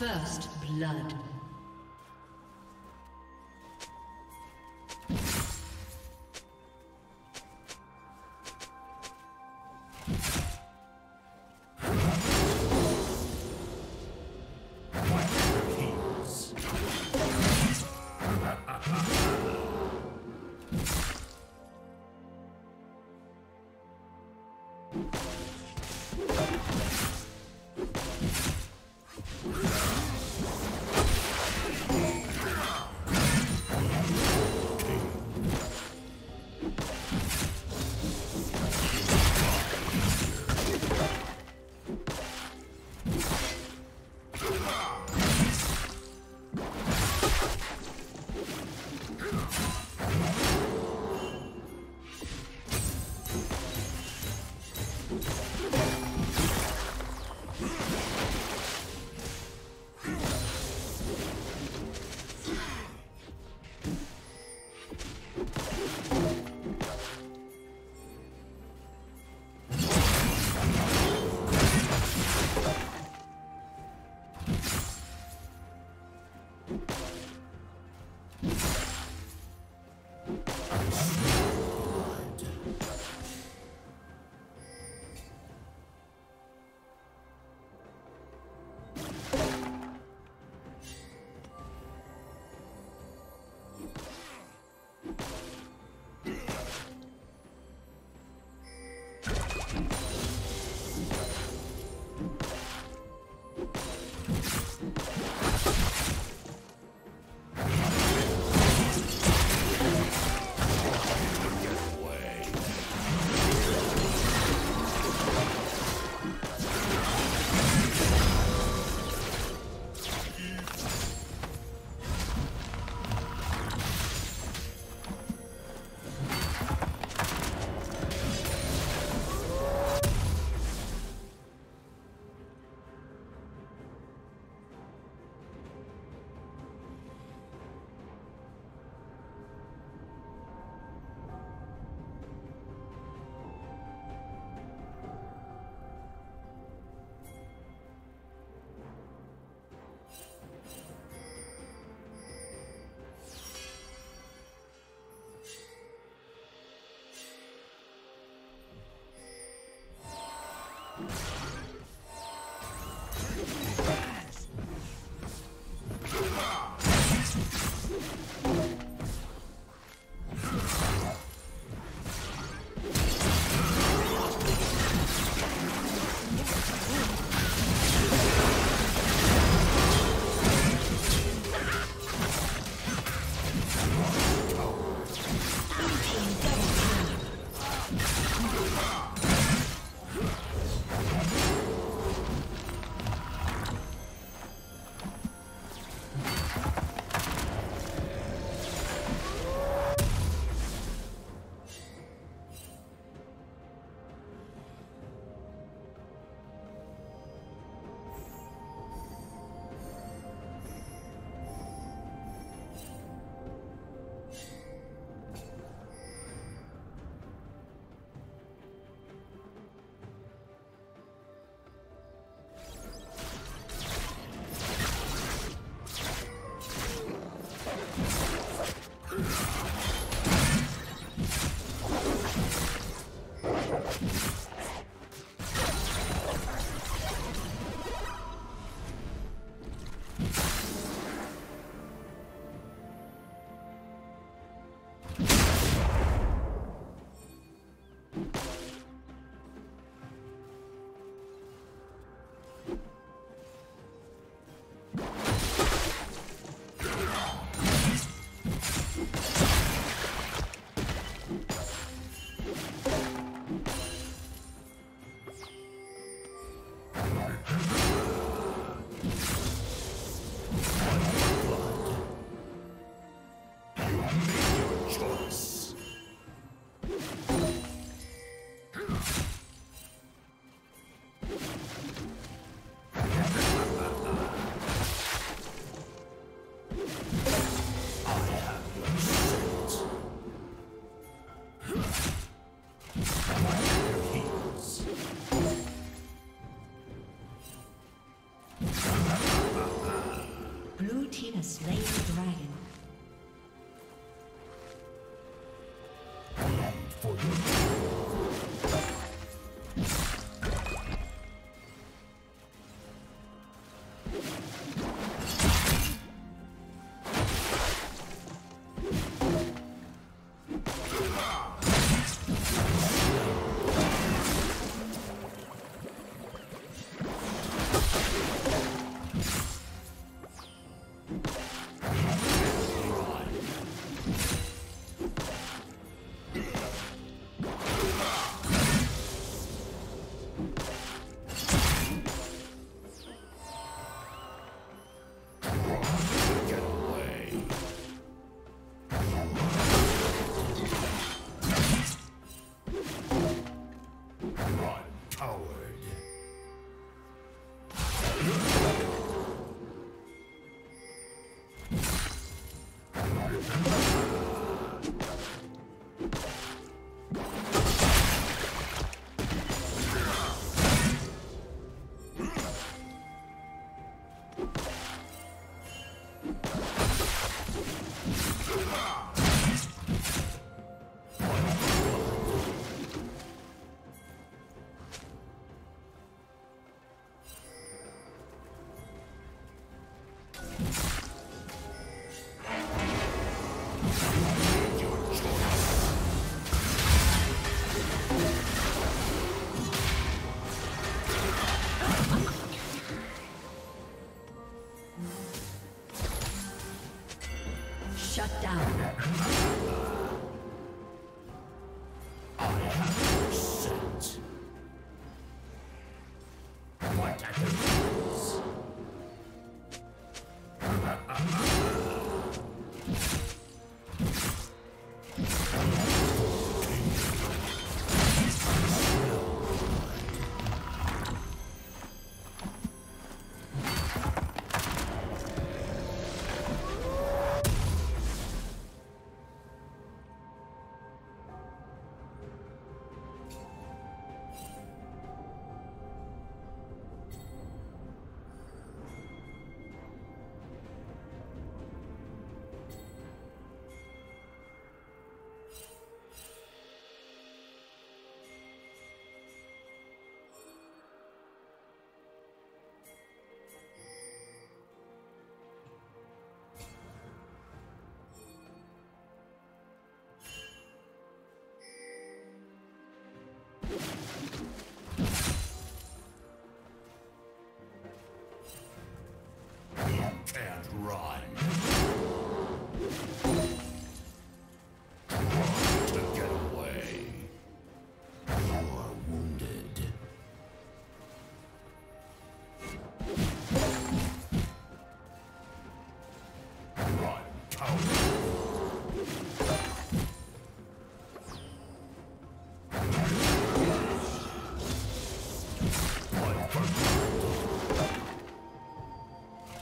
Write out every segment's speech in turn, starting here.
First blood.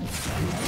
Let's go.